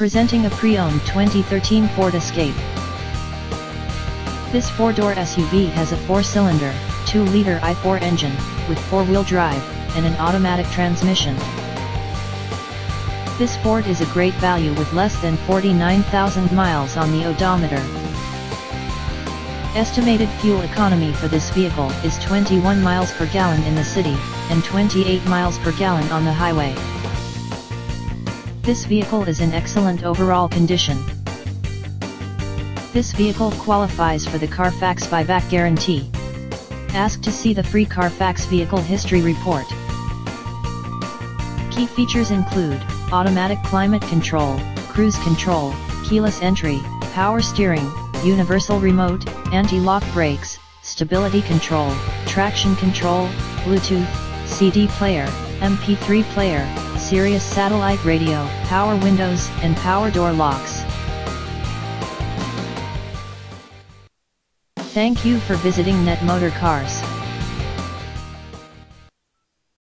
Presenting a pre-owned 2013 Ford Escape. This four-door SUV has a four-cylinder, 2-liter i4 engine, with four-wheel drive, and an automatic transmission. This Ford is a great value with less than 49,000 miles on the odometer. Estimated fuel economy for this vehicle is 21 miles per gallon in the city, and 28 miles per gallon on the highway. This vehicle is in excellent overall condition. This vehicle qualifies for the Carfax buyback guarantee. Ask to see the free Carfax Vehicle History Report. Key features include, automatic climate control, cruise control, keyless entry, power steering, universal remote, anti-lock brakes, stability control, traction control, Bluetooth, CD player, MP3 player, Sirius satellite radio, power windows, and power door locks. Thank you for visiting Net Motor Cars.